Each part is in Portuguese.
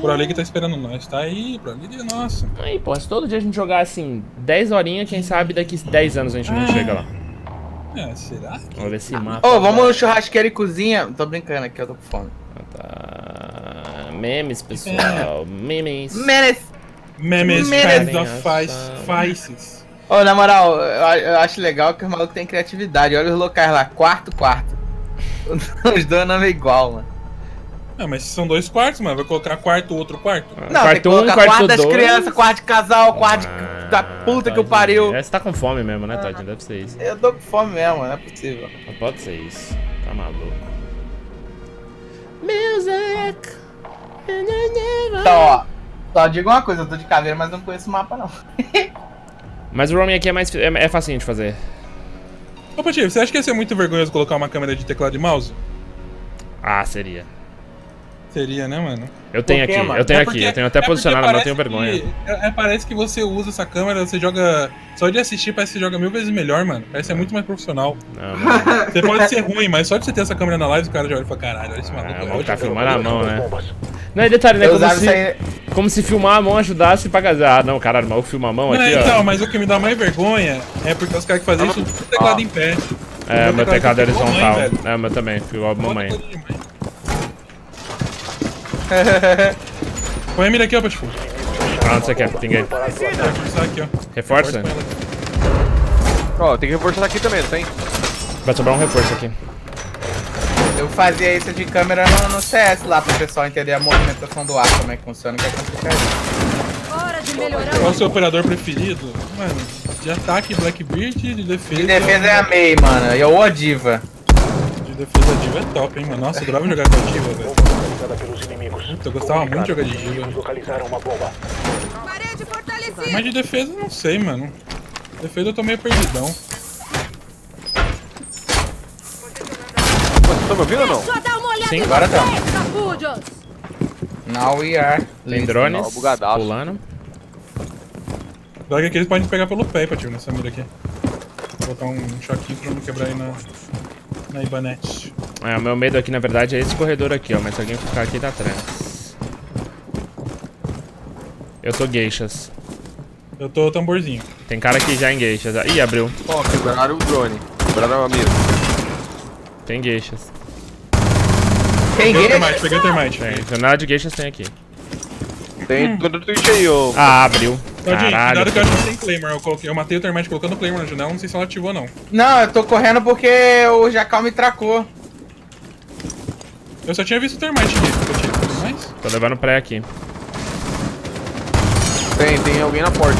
Pro League tá esperando nós, tá aí, Pro League é nosso. Aí, pô, se todo dia a gente jogar assim, 10 horinhas, quem sabe daqui 10 anos a gente não Ah. chega lá. É, será? Vamos ver se mata. Ô, vamos no churrasqueiro e cozinha. Tô brincando aqui, eu tô com fome. Tá. Memes, pessoal. Memes. Menes! Memes, Memes. fans of Faces. Ô, na moral, eu, eu acho legal que os malucos têm criatividade. Olha os locais lá, quarto, quarto. Os dois nomes é igual, mano. Ah, mas são dois quartos, mano. Vai colocar quarto, outro quarto. Não, tem que quarto 1, colocar quarto quarto das 2. crianças, quarto de casal, quarto Ah, da puta que o pariu. É, você tá com fome mesmo, né, Todinho? Deve ser isso. Eu tô com fome mesmo, não é possível. Não pode ser isso. Tá maluco. Music. Então, ó. Só digo uma coisa, eu tô de caveira, mas não conheço o mapa, não. Mas o roaming aqui é mais. É, é facinho de fazer. Ô, Pati, você acha que ia ser muito vergonhoso colocar uma câmera de teclado e mouse? Ah, seria. Seria, né, mano? Eu tenho quê, aqui, mano? eu tenho É aqui, porque- eu tenho até é porque posicionado, mas não tenho vergonha. que- é, é, parece que você usa essa câmera, você joga. Só de assistir, parece que você joga mil vezes melhor, mano. Parece ser muito mais profissional. Não, não. Você pode ser ruim, mas só de você ter essa câmera na live, o cara já olha e fala: caralho, olha esse maluco. Ah, tá filmando a maluco." mão, né? Não, e detalhe, né? Eu Como se. Como se filmar a mão ajudasse pra casar. Ah, não, caralho, o maluco filma a mão Não, aqui, então, ó. mas o que me dá mais vergonha é porque os caras que fazem isso tudo teclado em pé. É, meu teclado é mãe, horizontal. velho. É, o meu também, igual a mamãe. Põe a mira aqui, ó, Patifu. Ah, onde você quer? Pinguei. Vou reforçar aqui, ó. Reforça? Ó, tem que reforçar aqui também, não tem? Vai sobrar um reforço aqui. Eu fazia isso de câmera no, no CS lá, pro pessoal entender a movimentação do ar, como é que funciona, que é complicado. Hora de melhorar Qual é o seu operador preferido? Mano, de ataque Blackbeard, de defesa. De defesa é a Mei, mano, e o Diva. De defesa Diva é top, hein, mano. Nossa, eu adorava jogar com a Diva, velho. Puta, eu gostava muito de jogar de Diva. Mas de defesa, não sei, mano. Defesa eu tô meio perdidão. Estão me ouvindo ou não? Só dá uma olhada Sim, agora capulhos. Now we are. Tem drones Ó, bugadaço. pulando. Droga que eles podem pegar pelo pé, Patifu, nessa mira aqui. Vou botar um choquinho pra não quebrar aí na, na Ibanete. É, o meu medo aqui, na verdade, é esse corredor aqui, ó. Mas se alguém ficar aqui, tá atrás. Eu tô gueixas. Eu tô tamborzinho. Tem cara aqui já em gueixas. Ih, abriu. Ó, quebraram o drone. Quebraram a mira. Tem gueixas. Quem Peguei o termite, peguei o termite. Tem. Jornada de gueixas tem aqui. Tem todo o Twitch aí, ô. Ah, abriu. Tadinho, Caralho. cuidado que eu acho que tem Claymore. Eu, coloquei, eu matei o termite colocando o Claymore na janela, não sei se ela ativou ou não. Não, eu tô correndo porque o Jacal me tracou. Eu só tinha visto o termite aqui. Eu tinha visto mais? Tô levando pré aqui. Tem, tem alguém na porta.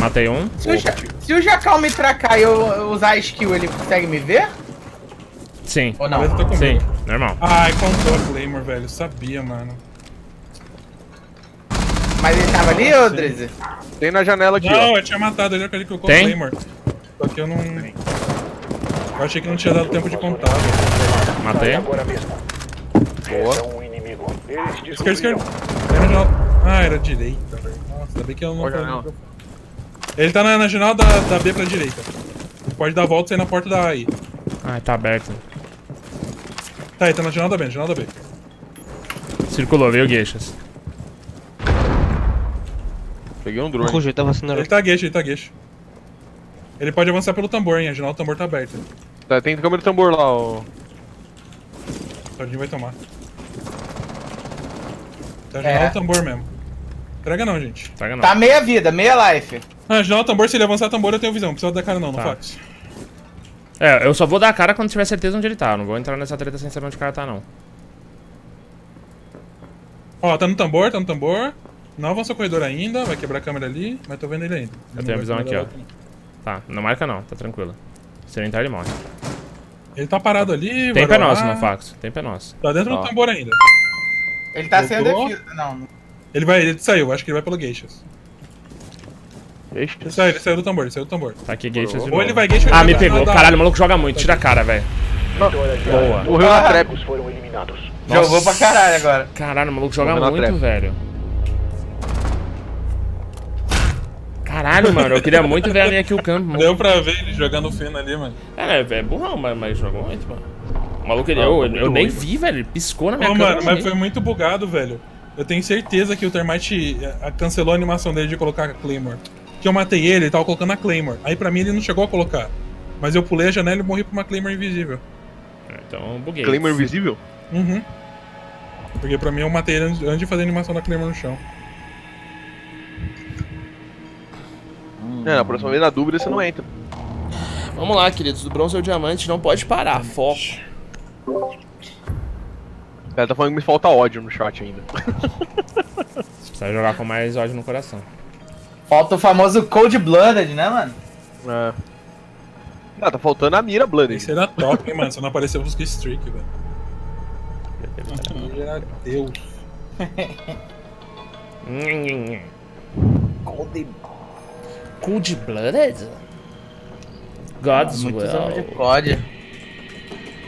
Matei um. Se o, Ja- se o Jacal me tracar e eu eu usar a skill, ele consegue me ver? Sim. Ou não? Talvez eu tô Sim. Normal. Ai, contou a Claymore, velho. Eu sabia, mano. Mas ele tava ali, ô Drizzy? Tem na janela aqui, Não, ó. eu tinha matado ele, ele colocou Tem? o Claymore. Só que eu não... Eu achei que não tinha dado tempo de contar, velho. Matei. Agora mesmo. Boa. Esquerda, esquerda. Ah, era direita, velho. Nossa, ainda bem que eu não... Ele tá na, na janela da, da B pra direita. Ele pode dar a volta e sair na porta da A aí. Ai, tá aberto. Tá, ele tá na janela da B, na janela da B. Circulou, veio gueixas. Peguei um drone. Rujo, tava sendo. Ele tá gueixo, ele tá gueixo. Ele pode avançar pelo tambor, hein? A janela do tambor tá aberta. Tá, tem câmera de tambor lá, ó. O Todinho vai tomar. Tá a É. tambor mesmo. Entrega não, gente. Pega não. Tá meia vida, meia life. Ah, janela do tambor, se ele avançar tambor, eu tenho visão. Não precisa dar cara não, não Tá. faz. É, eu só vou dar a cara quando tiver certeza onde ele tá. Eu não vou entrar nessa treta sem saber onde o cara tá, não. Ó, tá no tambor, tá no tambor. Não avançou o corredor ainda, vai quebrar a câmera ali, mas tô vendo ele ainda. Eu Ele tenho a visão aqui, ó. Tá, não marca não, tá tranquilo. Se ele entrar, ele morre. Ele tá parado ali, Tem pé vai nosso, rolar. no Fax. Tem pé nosso. Tá dentro Ó. do tambor ainda. Ele tá sem Voltou? defesa. Não, Ele vai, ele saiu, acho que ele vai pelo Geixas. Deixa. Ele saiu, ele saiu do tambor, ele saiu do tambor. Tá aqui de Ou novo. ele vai Geixas ou Ah, ele me vai pegou. Caralho, o maluco joga muito. Tira a cara, velho. Boa. Morreu na trap. Os foram eliminados. jogou pra caralho agora. Caralho, o maluco joga muito, trap. velho. Caralho, mano, eu queria muito ver a minha kill cam. Deu pra ver ele jogando fino ali, mano. É, é burrão, mas, mas jogou muito, mano. O maluco, ele, Ah, eu, muito eu nem ruim. vi, velho. Ele piscou na minha Ô, mano, mas foi muito bugado, velho. Eu tenho certeza que o Termite eh, cancelou a animação dele de colocar a Claymore. Que eu matei ele, ele tava colocando a Claymore. Aí pra mim ele não chegou a colocar. Mas eu pulei a janela e morri pra uma Claymore invisível. Então, buguei. Claymore invisível? Uhum. Porque pra mim eu matei ele antes de fazer a animação da Claymore no chão. É, na próxima vez na dúvida você não entra. Vamos lá, queridos. Do bronze ao diamante não pode parar. Foco. O cara tá falando que me falta ódio no chat ainda. Precisa jogar com mais ódio no coração. Falta o famoso Cold Blooded, né, mano? É. Ah, tá faltando a mira Blood. Esse era top, hein, mano. Se não apareceu busca streak, velho. Era Deus. Cold Cold Blooded? God's Muitos anos de Will. COD.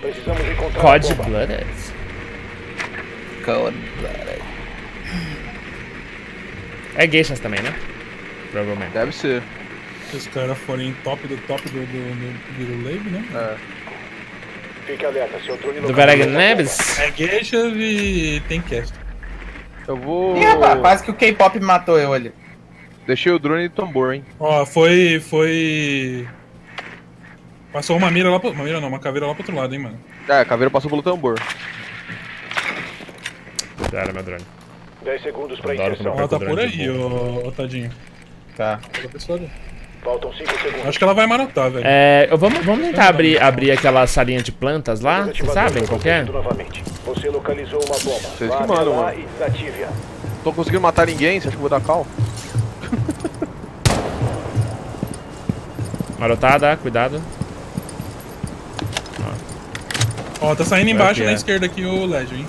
Precisamos encontrar. Blooded? Cold Blooded. É geishas também, né? Provavelmente. Deve ser. Se os caras forem top do top do, do, do, do Lab, né? É. Fique alerta, seu drone Do. Veregnebs? É Geisha e tem cast. Eu vou. Ih, rapaz, quase que o K-pop matou eu ali. Deixei o drone de tambor, hein? Ó, foi. Foi. Passou uma mira lá pro. Uma mira não, uma caveira lá pro outro lado, hein, mano. É, a caveira passou pelo tambor. Já era meu drone. 10 segundos para Adoro inserção. Ela tá por aí, ô, ô Tadinho. Tá. Faltam 5 segundos. Acho que ela vai marotar, velho. É, eu- vamos, vamos tentar abrir, abrir aquela salinha de plantas lá? Vocês sabem qual que é? Você localizou uma bomba. Vocês que mandam, mano. Tô conseguindo matar ninguém, você acha que eu vou dar cal? Marotada, cuidado. Ó, tá saindo embaixo na é. esquerda aqui o Legend, hein?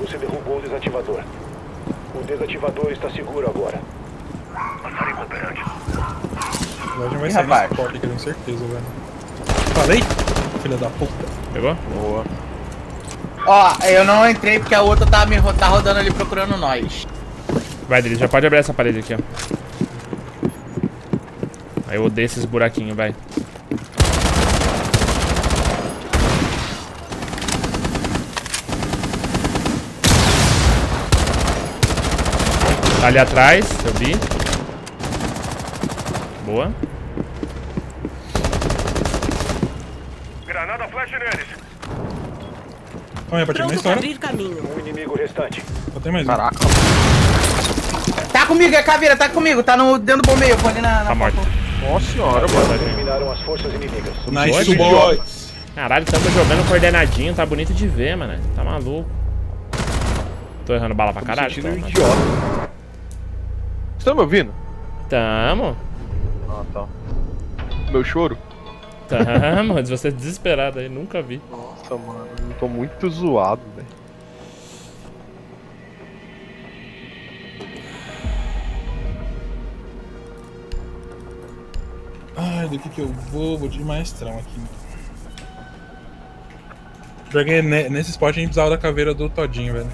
Você derrubou o desativador. O desativador está seguro agora. O Legend vai Ih, sair nessa porta aqui, certeza, velho. Falei? Filha da puta. Pegou? Boa. Ó, eu não entrei porque a outra tá, me, ro- tá rodando ali procurando nós. Vai, Dri, já pode abrir essa parede aqui, ó. Aí eu odeio esses buraquinhos, vai. Tá ali atrás, eu vi. Boa. Granada flash neles. Calma aí, partiu uma história. caminho. Um inimigo restante. Só tem mais um. Caraca. Tá comigo, é caveira, tá comigo. Tá no, dentro do bombeiro, eu vou ali na... na Tá morto. Nossa senhora, mano. Eliminaram as forças inimigas. Nice Boa, boys. Caralho, tamo jogando coordenadinho, tá bonito de ver, mano. Tá maluco. Tô errando bala pra caralho. sentindo um tô, idiota. Você tá me ouvindo? Tamo. Ah, tá. Meu choro? Tamo. Você é desesperado aí, nunca vi. Nossa, mano. Eu tô muito zoado, velho. Ai, do que que eu vou? Vou de maestrão aqui, mano. Joguei ne- nesse spot, a gente precisava da caveira do Todinho, velho.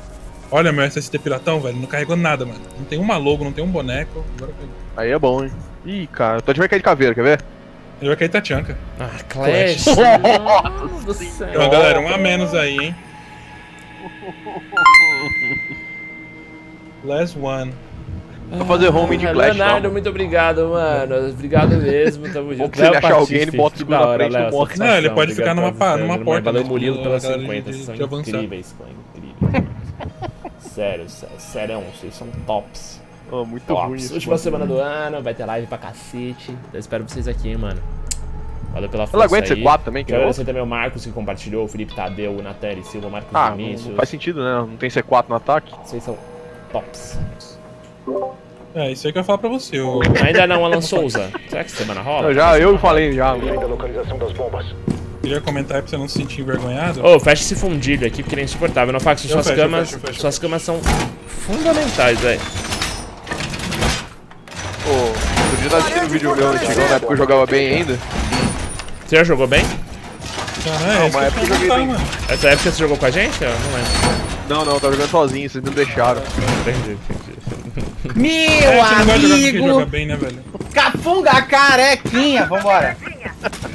Olha, meu SSD piratão, velho, não carregou nada, mano. Não tem uma logo, não tem um boneco. Agora pegou. Aí é bom, hein? Ih, cara, o Todd vai cair de caveira, quer ver? Ele vai cair Tachanka. Ah, Clash. Céu. Então, galera, um a menos aí, hein? Last one. Vou fazer home de Ah, Clash, Leonardo, tá? muito obrigado, mano. Obragado mesmo, tamo junto. se ele achar alguém, ele bota o da na hora, frente Léo, Não, ele pode obrigado ficar numa assistência, numa mano. porta, Valeu, né? Murilo, pelas a galera 50, de- são de incríveis, incríveis. Sério, sério, vocês são tops. Oh, muito ruim Tops. isso. Última mano. semana do ano, vai ter live pra cacete. Eu espero vocês aqui, hein, mano. Valeu pela força Ela aguenta aí. C4 também, que Quero é agradecer também o Marcos que compartilhou, o Felipe Tadeu, o Nateri Silva, o Marcos Ah, Vinícius. não faz sentido, né? Não tem C4 no ataque. Vocês são tops. É, isso aí que eu ia falar pra você. O... Ainda não, Alan Souza. Será que semana rola? Eu já, eu falei já. Além da localização das bombas. Queria comentar aí pra você não se sentir envergonhado. Ô, fecha esse fundilho aqui porque ele é insuportável. Não faço suas fecho, camas. fecho, fecho, suas camas são fundamentais, velho. Pô, outro dia eu tava assistindo um vídeo meu antigão, na época eu jogava bem ainda. Você já jogou bem? Cara, é, Não, isso mas que é eu joguei bem. mano. Essa época você jogou com a gente? Eu não lembro. Não, não, eu tava jogando sozinho, vocês não deixaram. Entendi, entendi. Meu É, amigo! joga bem, né, velho? Cafunga carequinha, vambora.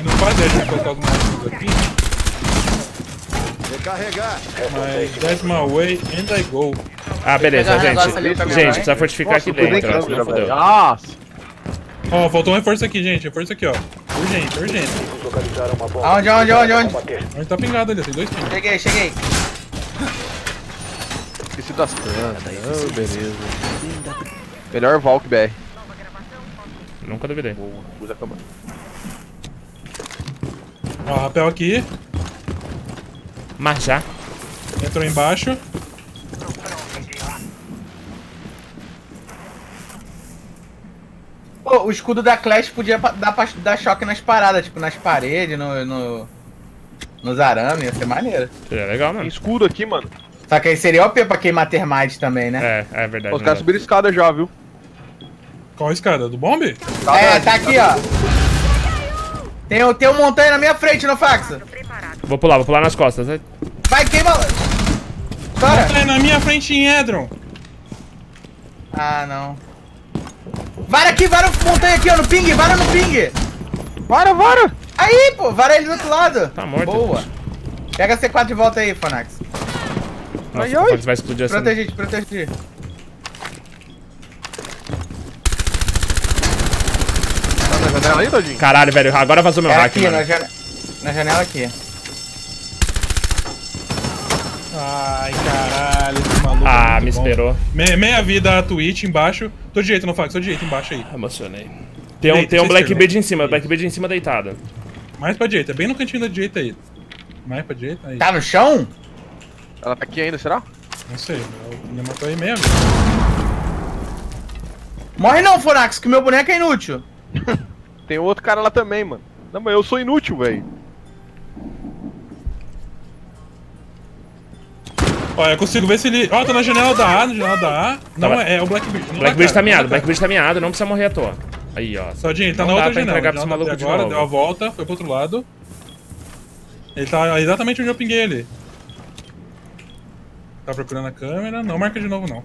Não faz ideia de colocar alguma coisa aqui, Recarregar. mas that's my way and I go. Ah, beleza, gente. ali Gente, mãe. precisa fortificar aqui Nossa, nem dentro, ó, senão fodeu. Nossa. Ó, faltou um reforço aqui, gente. Reforço aqui, ó. Urgente, urgente. Localizaram uma bomba. Aonde, aonde, aonde, aonde? Onde tá pingado ali, ó, tem dois times. Cheguei, cheguei. Esqueci das plantas. Ah, beleza. Melhor Valk BR. Nunca duvidei. Usa a câmera. Ó, rapel aqui. Mas já. Entrou embaixo. Pô, o escudo da Clash podia dar, pra- dar choque nas paradas, tipo, nas paredes, no, no, nos arames, ia ser maneiro. É legal, Tem mano. escudo aqui, mano. Só que aí seria OP pra queimar termite também, né? É, é verdade. Os caras subiram escada já, viu? Qual a escada? Do bombe? É, tá aqui, ó. Tem, o- tem um montanha na minha frente, no fax. Vou pular, vou pular nas costas. né? Vai, queima. Estoura. Tá na minha frente em Edron. Ah, não. Vara aqui, vara montanha aqui, ó, no ping, vara no ping. Vara, vara! Aí, pô, vara ele do outro lado. Tá morto. Boa. Pega a C4 de volta aí, Fonax. Nossa, Ai, o ai. Vai explodir essa. Proteger, te proteger. Tá na janela aí, Todinho? Caralho, velho. Agora vazou meu Era hack, aqui, mano. na, jane... na janela aqui. Ai, caralho, esse maluco. é Ah, me bom. esperou. Me- meia vida a Twitch embaixo. Tô de jeito, não fax, tô de jeito embaixo aí. Emocionei. Tem um, Deita, tem um vocês Black terminam. Beard em cima, Black Beard em cima deitado. Mais pra direita, bem no cantinho da direita aí. Mais pra direita aí. Tá no chão? Ela tá aqui ainda, será? Não sei, ele matou aí meia vida. Morre não, Fonax, que meu boneco é inútil. Tem outro cara lá também, mano. Não, mas eu sou inútil, velho. Ó, eu consigo ver se ele. Ó, tá na janela da A, na janela da A. Não, Tá, é, é o Blackbeard. não Black dá Beard tá miado, Black. Beard tá miado, não precisa morrer à toa. Aí, ó. Sardinha, ele tá Não na outra janela. entregar pra maluco de agora, novo. deu a volta, foi pro outro lado. Ele tá exatamente onde eu pinguei ele. Tá procurando a câmera, não marca de novo não.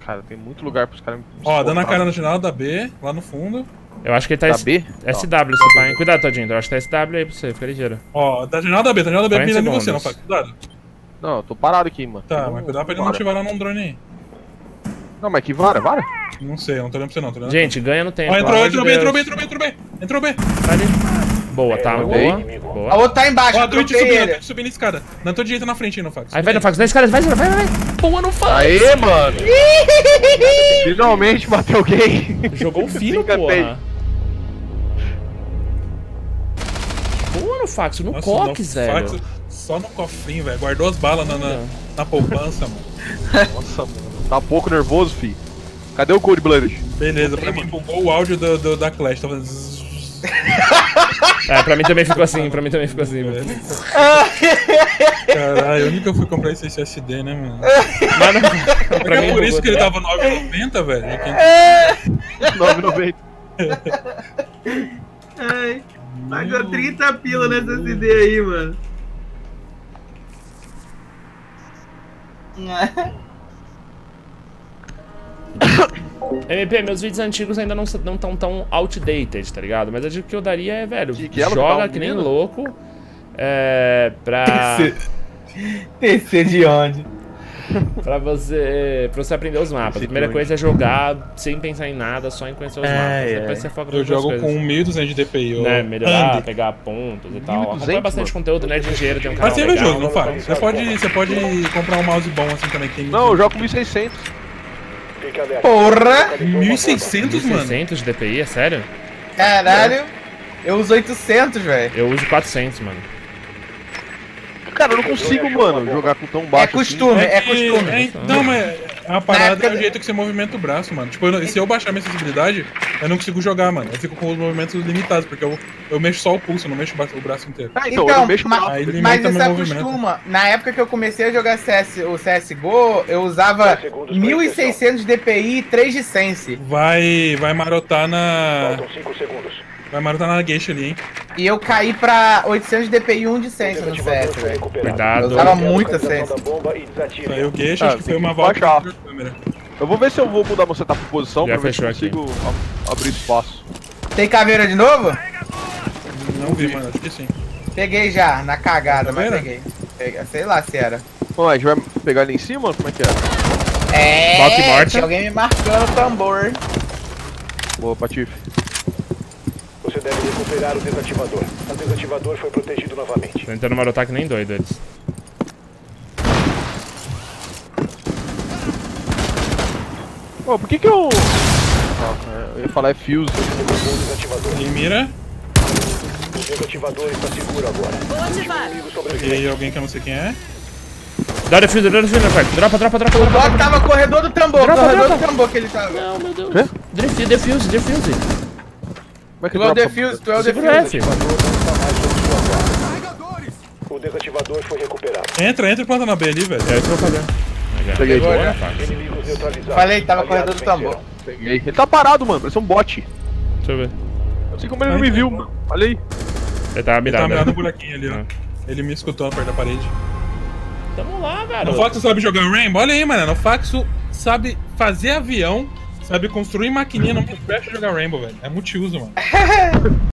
Cara, tem muito lugar pros caras me Ó, dando a cara na janela da B, lá no fundo. Eu acho que ele tá Da S- B? SW, esse pai. Cuidado, Todinho. Eu acho que tá SW aí pra você, fica ligeiro. Ó, da janela da B, da janela da B 40 mirando em você, não faz. Cuidado. Não, eu tô parado aqui, mano. Tá, mas cuidado pra ele não ativar lá num drone aí. Não, mas que vara, vara? Não sei, eu não tô olhando pra você não, tô olhando Gente, ganha no tempo. Ó, entrou, entrou B, entrou B, entrou B, entrou B, entrou B. Tá ali. Boa, tá, boa. bem. A Boa. outra tá embaixo, Ó, a Twitch subindo, subindo a escada. Na tua direita na frente aí, não faz. Aí, vai, não faz 10 caras, vai, vai, vai, vai. Boa, não faz. Aê, mano! Finalmente bateu alguém. Jogou o fino, porra. Boa no Nossa, cox, no velho. fax, Só no cofrinho, velho. Guardou as balas na, na, na poupança, mano. Nossa, mano. Tá um pouco nervoso, fi. Cadê o Cold Blooded? Beleza, pra mim bugou o áudio do, do- da Clash. Tava É, pra mim também ficou assim, pra mim também ficou assim, velho. velho. Caralho, eu nunca fui comprar esse SSD, né, mano? Mas não, pra mim É por isso que ele tava 9,90, velho. É que- 9,90. Ai, pagou 30 pila nessa CD aí, mano. MP, meus vídeos antigos ainda não estão tão outdated, tá ligado? Mas a dica que eu daria é, velho, Que que ela joga tá que nem louco. É. Pra. TC de onde? pra você. Pra você aprender os mapas. A primeira coisa é jogar sem pensar em nada, só em conhecer os mapas. Depois você foca Eu jogo coisas. com 1200 de DPI. Né, melhorar, Andy. pegar pontos e tal. 1200, Acompanha bastante mano. conteúdo, né? De engenheiro, tem um canal Mas você vê legal. jogo, não faz? Você pode, você pode comprar um mouse bom assim também. Que tem Não, eu jogo com 1600. Fique alerta. Porra! Localizou uma 1600, mano. 600 de DPI, é sério? Caralho! Eu uso 800, velho. Eu uso 400, mano. Cara, eu não consigo, mano, jogar com tão É baixo costume, é que- costume. é, não, mas a parada época é o jeito que você movimenta o braço, mano. Tipo, eu não- se eu baixar minha sensibilidade, eu não consigo jogar, mano. Eu fico com os movimentos limitados, porque eu, eu mexo só o pulso, eu não mexo o braço- inteiro. Ah, então, eu não mexo ma- Aí limita mas meu isso movimento. acostuma. Na época que eu comecei a jogar CS, o CSGO, eu usava 10 segundos pra 1600 de DPI e 3 de Sense. Vai, vai marotar na. Faltam 5 segundos. Vai marotar na Geisha ali, hein? E eu caí pra 800 de DPI e 1 de Sense no foi velho. Cuidado. Eu usava Localize a muita e desative. Aí o Geisha, Ah, acho que tem foi uma volta da câmera. Eu vou ver se eu vou mudar meu setup de posição Já pra ver se eu consigo abrir espaço. Tem caveira de novo? Não vi, mano. Acho que sim. Peguei já, na cagada, mas Tá peguei. Peguei. Sei lá se era. Bom, a gente vai pegar ali em cima? Como é que é? É, tinha alguém me marcando o tambor. Boa, Patife. Deve recuperar o desativador. O desativador foi protegido novamente. Tô tentando marotar que nem doido eles. Pô, por que que eu... Ah, eu ia falar é fuse. O. Ele mira. O desativador está seguro agora. Vou ativar. E alguém que eu não sei quem é. Dá defuse, dá defuse, Nerf. Dropa, dropa, dropa, O dropa. Doc tava corredor do tambor, Dropa, corredor dropa. do tambor que ele tava. Não, meu Deus. Quê? Defuse, defuse, defuse. Como é que Tu é o defuse, tu é o defuse. O desativador foi recuperado. Entra, entra e planta na B ali, velho. É isso que eu vou fazer. Peguei. Inimigos neutralizados. Falei, tava corredor do tambor. Peguei. Ele tá parado, mano. Parece um bot. Deixa eu ver. Não sei como ele não me viu, mano. Olha aí. Ele tava Ele tá mirado. mirado né? no buraquinho ali, ó. Ah. Ele me escutou perto da parede. Tamo lá, No garoto. Faxo sabe jogar Rainbow? Olha aí, mano. No Faxo sabe fazer avião, sabe construir maquininha, não presta jogar Rainbow, velho. É multiuso, mano.